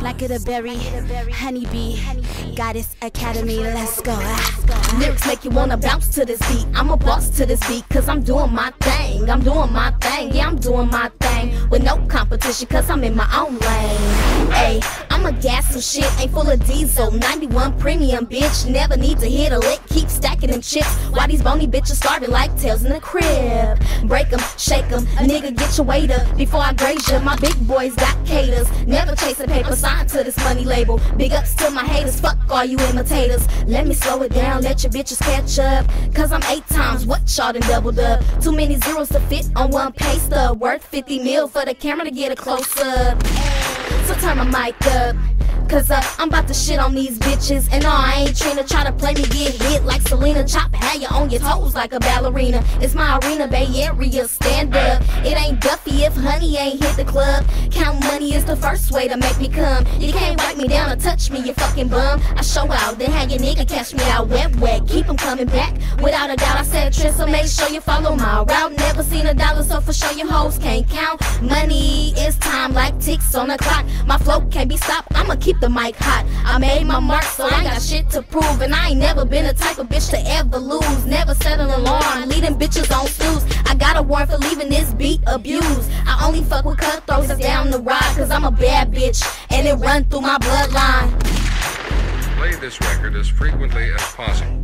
Black of the berry, HunnieBee, goddess academy, let's go. Lyrics make you wanna bounce to this beat. I'm a boss to this beat, cause I'm doing my thing. I'm doing my thing, yeah, I'm doing my thing. With no competition, cause I'm in my own lane. Gas some shit, ain't full of diesel. 91 premium, bitch. Never need to hit a lick, keep stacking them chips. Why these bony bitches starving like tails in the crib? Break them, shake them, nigga get your weight up. Before I graze you, my big boys got caters. Never chasing paper, signed to this money label. Big ups to my haters, fuck all you imitators. Let me slow it down, let your bitches catch up. Cause I'm eight times what y'all done doubled up. Too many zeros to fit on one pay stub. Worth 50 mil for the camera to get a close up. So turn my mic up. Cause uh, I'm about to shit on these bitches. And no, I ain't trying to try to play me get hit like Selena. Chop, have you on your toes like a ballerina. It's my arena, Bay Area, stand up. It ain't Duffy if honey ain't hit the club. Count money is the first way to make me come. You can't write me down or touch me, you fucking bum. I show out, then have your nigga catch me out wet, wet. Keep him coming back. Without a doubt, I said a so make sure you follow my route. Never seen a dollar, so for sure your hoes can't count. Money is time like ticks on the clock. My flow can't be stopped, I'ma keep the mic hot. I made my mark, so I got shit to prove. And I ain't never been the type of bitch to ever lose. Never set an alarm, leading bitches on snooze. I got a warrant for leaving this beat abused. I only fuck with cutthroats that's down the ride, cause I'm a bad bitch. And it run through my bloodline. Play this record as frequently as possible.